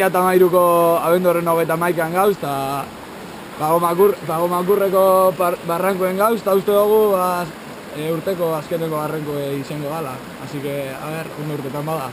mila eta mairuko abendu horren hogeita maikan gauz, eta Pagomakur, Pagomakurreko barrankoen gauz, eta uste dugu ba, urteko azkeneko barranko izango gala. Así que, a ver, un urtetan bada.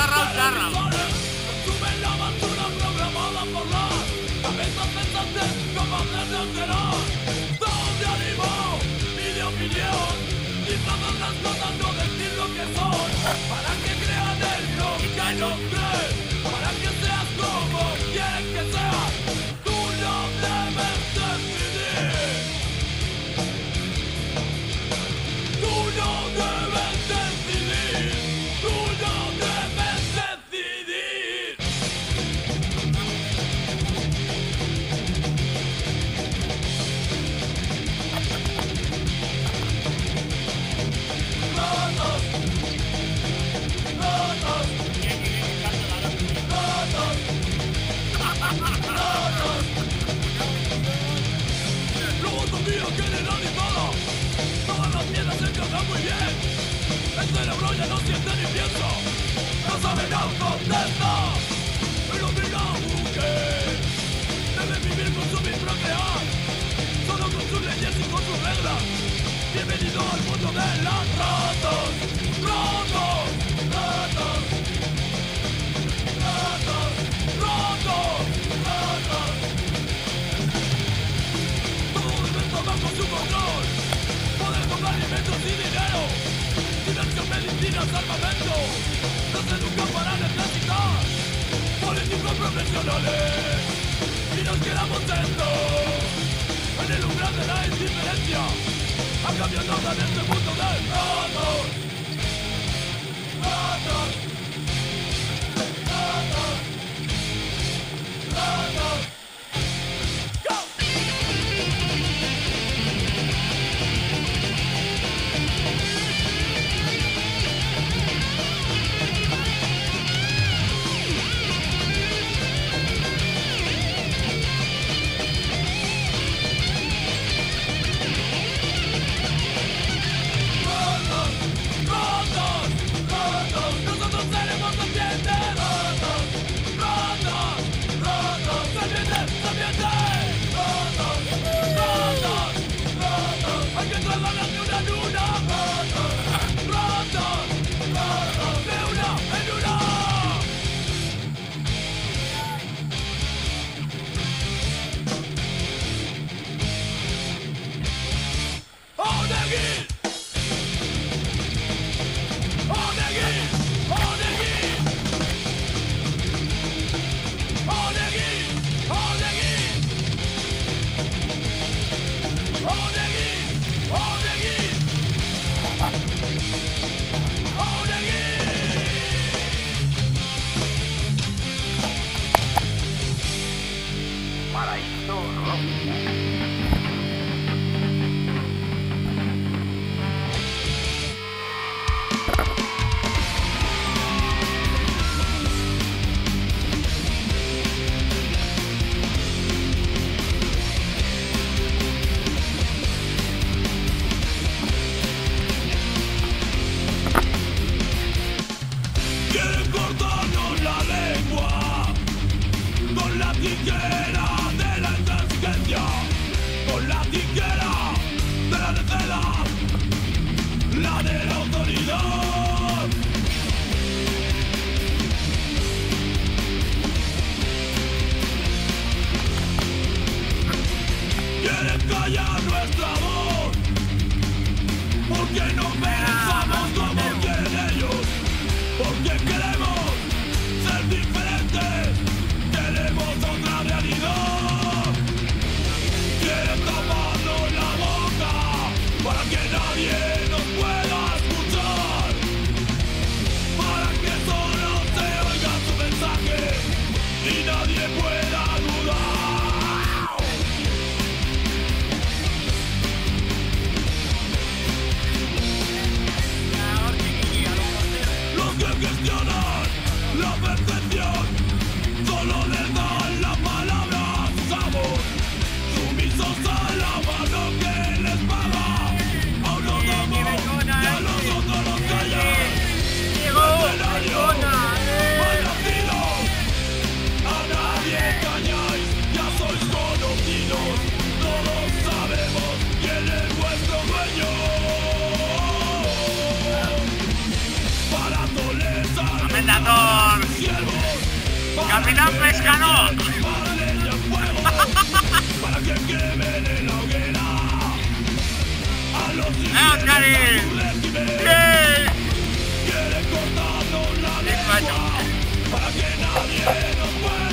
Tarrau, Tarrau. el mundo de los rotos, rotos, rotos, rotos, rotos, rotos. Todo debe su control, poder comprar alimentos y dinero, diversión, medicinas, armamento, no se nunca paran de platicar, políticos profesionales, y nos quedamos dentro, en el umbral de la indiferencia. Cambian mi en este mundo de rotos Roll calla nuestro amor, porque no me Para que nadie nos pueda...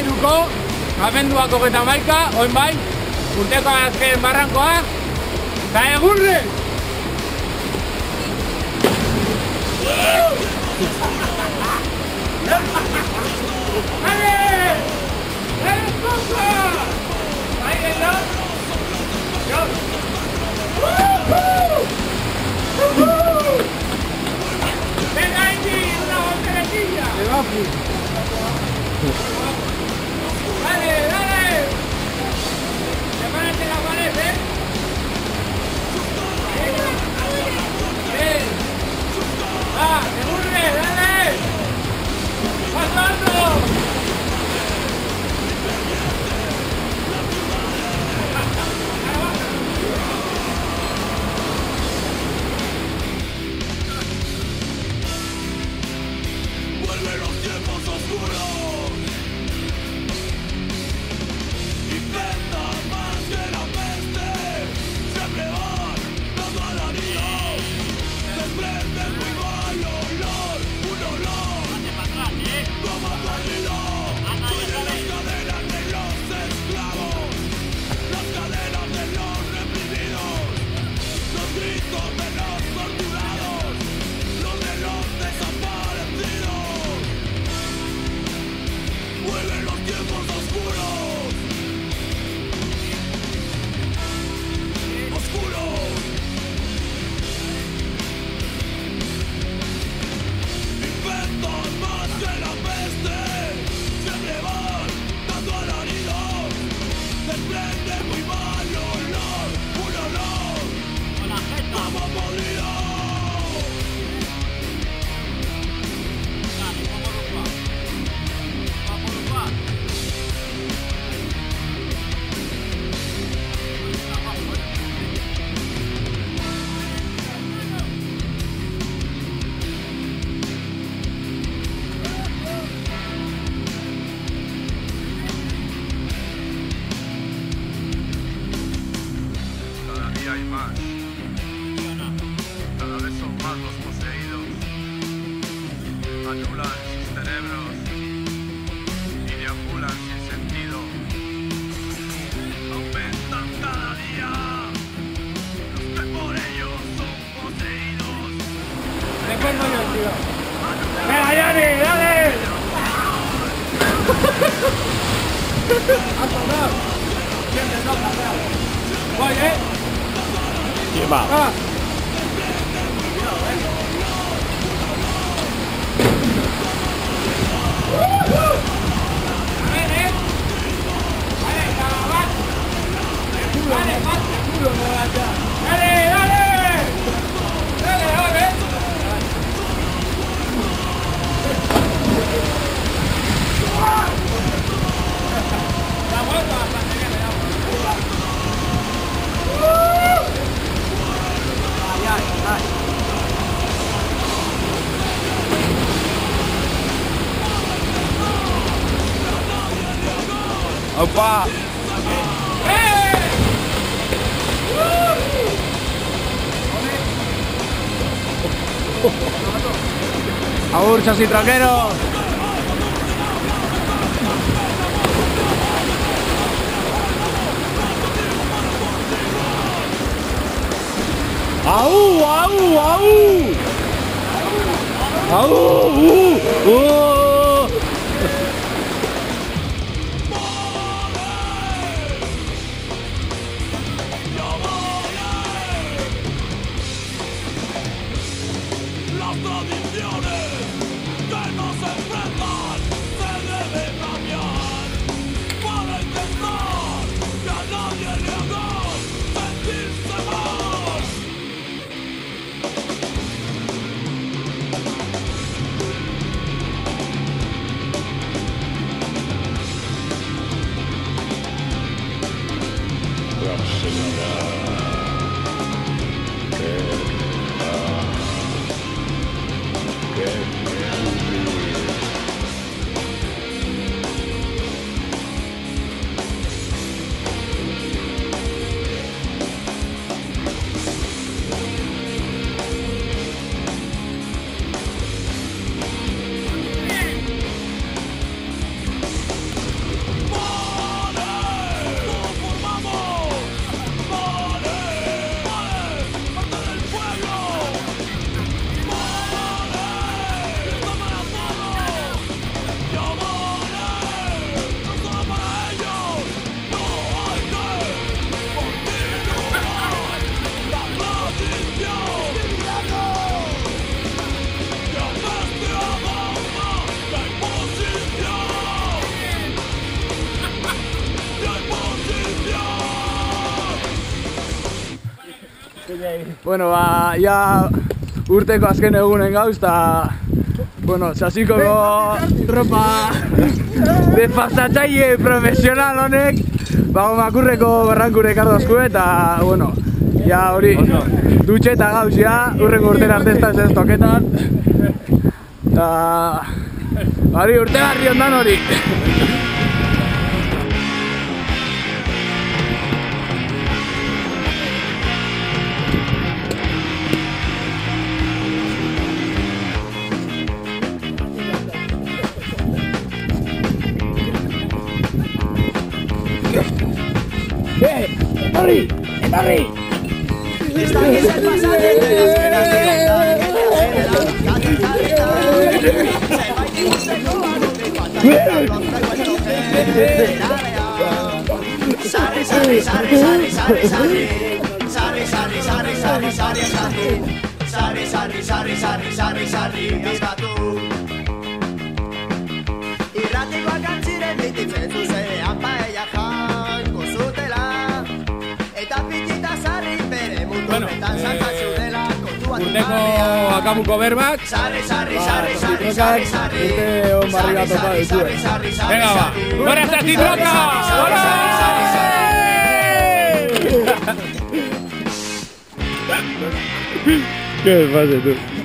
Bimila eta mairuko, abenduak hogeta maika, oin bai, urteko azken barrankoa, eta egurre! 嘛。¡Opa! ¡Abursos y troqueros! ¡Aú, aú, aú! ¡Aú! Bueno, ba, ja urteko azken egunen gauz, eta... Bueno, txasiko tropa desfasatzaile profesional honek Bago makurreko barrankure kardozku eta, bueno, ja hori dutxeta gauz, ja, urrengo urtera arte ez da ez toketan Eta... Hori urte barri ondan hori Sarri, sarri, sarri, sarri, sarri, sarri. Sarri, sarri, sarri, sarri, sarri, sarri. Sarri, sarri, sarri, sarri, sarri, sarri, eskatu. Irratikoak antziren bititzen Urteko akabuko berbak Urte hon barriga topa duzu Venga ba, gora eta titroka! Gora! ¿Qué pasa tú?